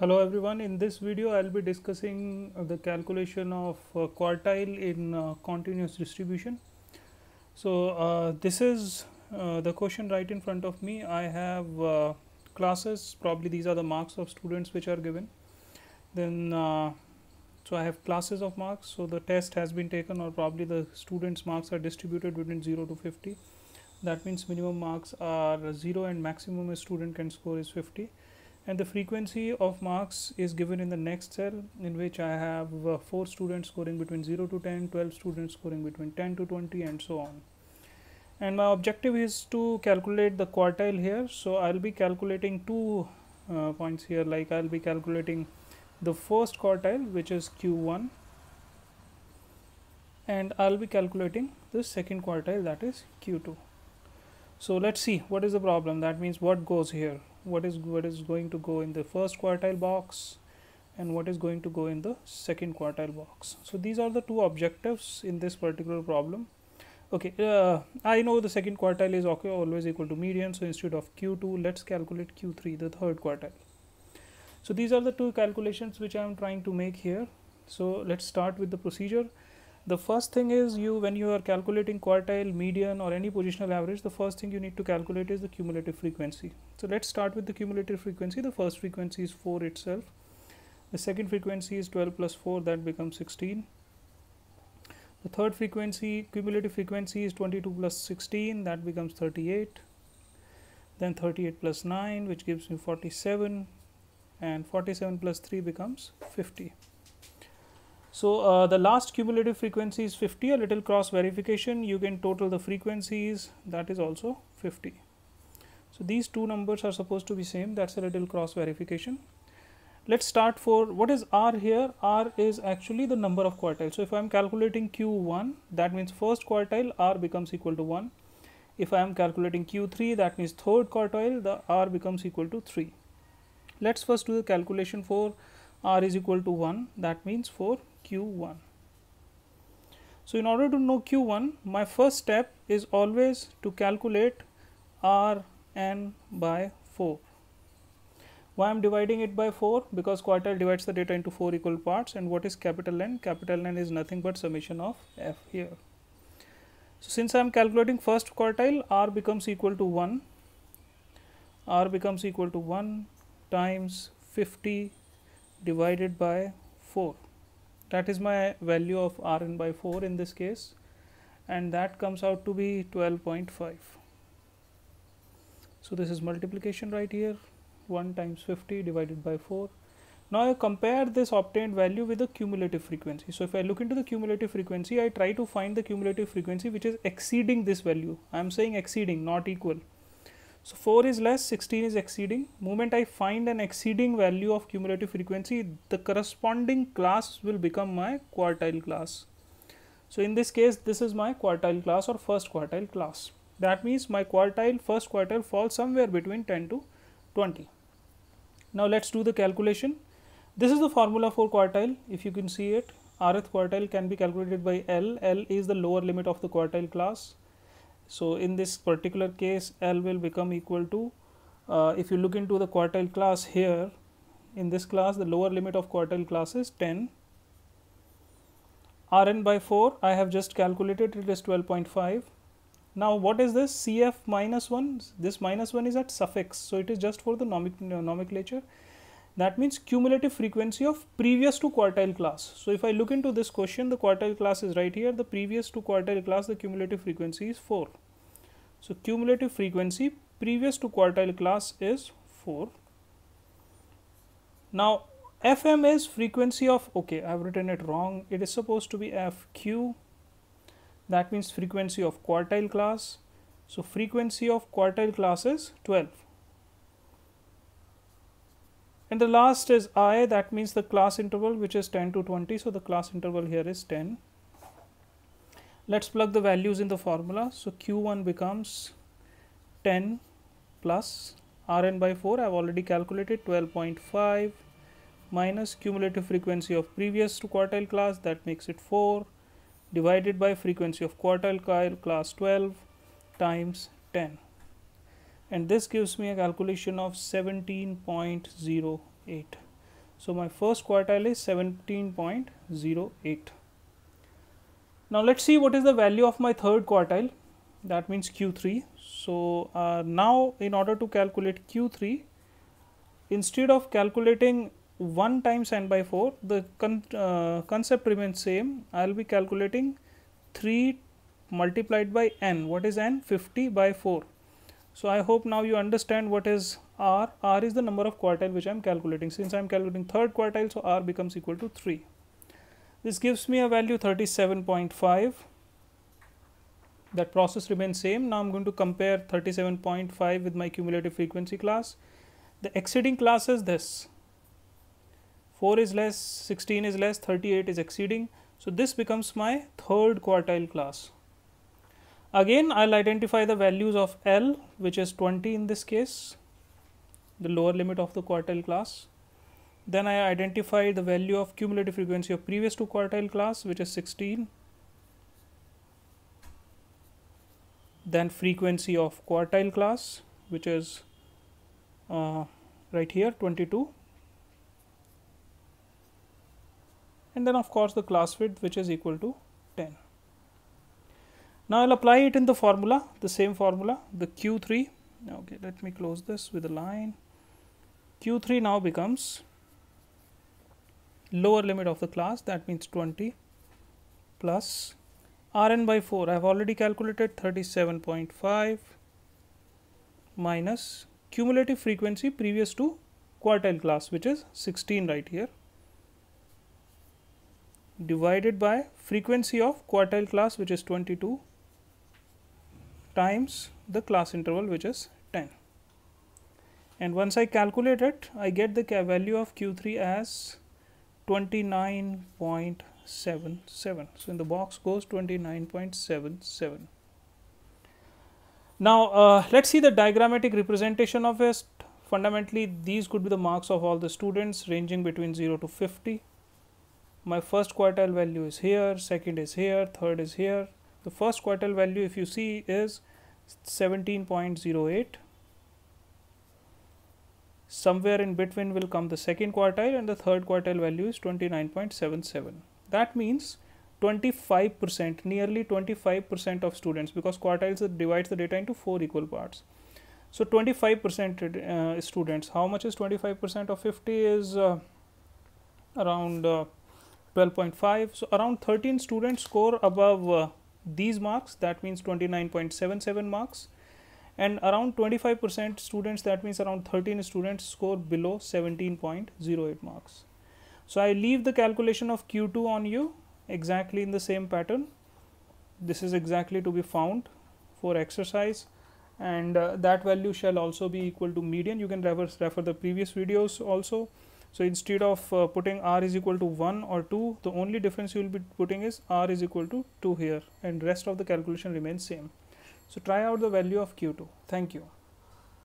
Hello everyone, in this video I will be discussing uh, the calculation of uh, quartile in uh, continuous distribution. So, uh, this is uh, the question right in front of me. I have uh, classes, probably these are the marks of students which are given. Then, so I have classes of marks, so the test has been taken or probably the students marks are distributed between 0 to 50. That means minimum marks are 0 and maximum a student can score is 50 and the frequency of marks is given in the next cell in which I have uh, 4 students scoring between 0 to 10, 12 students scoring between 10 to 20 and so on. And my objective is to calculate the quartile here. So, I will be calculating two uh, points here like I will be calculating the first quartile which is Q1 and I will be calculating the second quartile that is Q2. So, let us see what is the problem that means what goes here what is what is going to go in the first quartile box and what is going to go in the second quartile box. So these are the two objectives in this particular problem. Okay uh, i know the second quartile is okay, always equal to median. So instead of q2 let's calculate q3 the third quartile. So these are the two calculations which i am trying to make here. So let's start with the procedure. The first thing is you when you are calculating quartile median or any positional average the first thing you need to calculate is the cumulative frequency so let's start with the cumulative frequency. The first frequency is 4 itself. The second frequency is 12 plus 4 that becomes 16 the third frequency cumulative frequency is 22 plus 16 that becomes 38 then 38 plus 9 which gives me 47 and 47 plus 3 becomes 50 so, uh, the last cumulative frequency is 50 a little cross verification. You can total the frequencies. That is also 50. So, these two numbers are supposed to be same that is a little cross verification. Let us start for what is R here R is actually the number of quartiles. So, if I am calculating Q1 that means first quartile R becomes equal to 1. If I am calculating Q3 that means third quartile the R becomes equal to 3. Let us first do the calculation for R is equal to 1 that means for q1. So, in order to know q1 my first step is always to calculate r n by 4. Why I am dividing it by 4? Because quartile divides the data into 4 equal parts and what is capital N? Capital N is nothing but summation of f here. So, since I am calculating first quartile r becomes equal to 1, r becomes equal to 1 times 50 divided by 4 that is my value of Rn by 4 in this case and that comes out to be 12.5. So, this is multiplication right here 1 times 50 divided by 4. Now, I compare this obtained value with the cumulative frequency. So, if I look into the cumulative frequency, I try to find the cumulative frequency which is exceeding this value. I am saying exceeding not equal. So, 4 is less 16 is exceeding moment I find an exceeding value of cumulative frequency the corresponding class will become my quartile class. So, in this case this is my quartile class or first quartile class that means my quartile first quartile falls somewhere between 10 to 20. Now, let us do the calculation. This is the formula for quartile if you can see it. Rth quartile can be calculated by L, L is the lower limit of the quartile class. So, in this particular case L will become equal to uh, if you look into the quartile class here in this class the lower limit of quartile class is 10 Rn by 4 I have just calculated it is 12.5. Now, what is this Cf minus 1? This minus 1 is at suffix. So, it is just for the nomenclature that means cumulative frequency of previous to quartile class. So, if I look into this question the quartile class is right here the previous to quartile class the cumulative frequency is 4. So, cumulative frequency previous to quartile class is 4. Now, Fm is frequency of okay I have written it wrong it is supposed to be Fq that means frequency of quartile class. So, frequency of quartile class is 12 and the last is i. That means the class interval which is 10 to 20 so the class interval here is 10 let's plug the values in the formula. So q1 becomes 10 plus rn by 4 i've already calculated 12.5 minus cumulative frequency of previous to quartile class. That makes it 4 divided by frequency of quartile class 12 times 10 and this gives me a calculation of 17.08 So my first quartile is 17.08. Now let's see what is the value of my third quartile that means Q3. So uh, now in order to calculate Q3 instead of calculating 1 times n by 4 the con uh, concept remains same I will be calculating 3 multiplied by n what is n 50 by 4 so I hope now you understand what is R. R is the number of quartile which I am calculating. Since I am calculating third quartile, so R becomes equal to 3. This gives me a value 37.5. That process remains same. Now I'm going to compare 37.5 with my cumulative frequency class. The exceeding class is this. 4 is less, 16 is less, 38 is exceeding. So this becomes my third quartile class. Again, I'll identify the values of L, which is 20 in this case, the lower limit of the quartile class. Then I identify the value of cumulative frequency of previous to quartile class, which is 16. Then frequency of quartile class, which is uh, right here 22. And then of course the class width, which is equal to 10. Now I'll apply it in the formula, the same formula, the Q3. Okay, let me close this with a line. Q3 now becomes lower limit of the class, that means 20 plus Rn by 4. I have already calculated 37.5 minus cumulative frequency previous to quartile class, which is 16 right here divided by frequency of quartile class which is 22 times the class interval which is 10 and once I calculate it I get the value of Q3 as 29.77 so in the box goes 29.77 now uh, let's see the diagrammatic representation of it. Fundamentally these could be the marks of all the students ranging between 0 to 50 my first quartile value is here second is here third is here. The first quartile value if you see is 17.08 somewhere in between will come the second quartile and the third quartile value is 29.77 that means 25 percent nearly 25 percent of students because quartiles divides the data into four equal parts. So 25 percent uh, students how much is 25 percent of 50 is uh, around uh, 12.5 so around 13 students score above uh, these marks that means 29.77 marks and around 25 percent students that means around 13 students score below 17.08 marks. So, I leave the calculation of Q2 on you exactly in the same pattern. This is exactly to be found for exercise and uh, that value shall also be equal to median. You can refer, refer the previous videos also. So instead of uh, putting r is equal to 1 or 2, the only difference you will be putting is r is equal to 2 here and rest of the calculation remains same. So try out the value of Q2. Thank you.